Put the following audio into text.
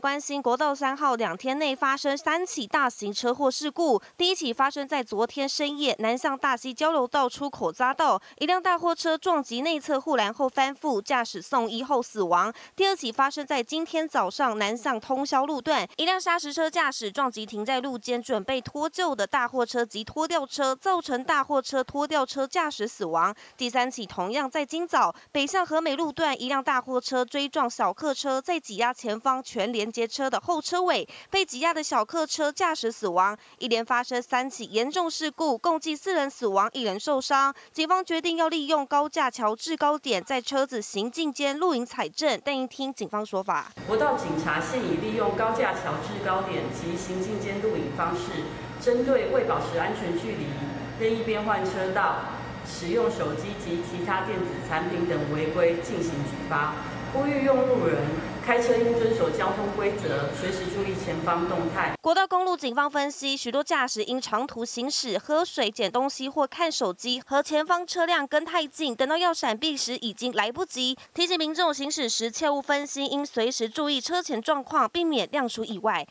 关心国道三号两天内发生三起大型车祸事故。第一起发生在昨天深夜，南向大溪交流道出口匝道，一辆大货车撞击内侧护栏后翻覆，驾驶送医后死亡。第二起发生在今天早上南向通宵路段，一辆砂石车驾驶撞击停在路肩准备脱臼的大货车及拖吊车，造成大货车拖吊车驾驶死亡。第三起同样在今早北向和美路段，一辆大货车追撞小客车，在挤压前方全。连接车的后车尾被挤压的小客车驾驶死亡，一连发生三起严重事故，共计四人死亡，一人受伤。警方决定要利用高架桥制高点，在车子行进间录影采证。但一听警方说法，国道警察现已利用高架桥制高点及行进间录影方式，针对未保持安全距离、任意变换车道、使用手机及其他电子产品等违规进行举发，呼吁用路人。开车应遵守交通规则，随时注意前方动态。国道公路警方分析，许多驾驶因长途行驶、喝水、捡东西或看手机，和前方车辆跟太近，等到要闪避时已经来不及。提醒民众行驶时切勿分心，应随时注意车前状况，避免亮出意外。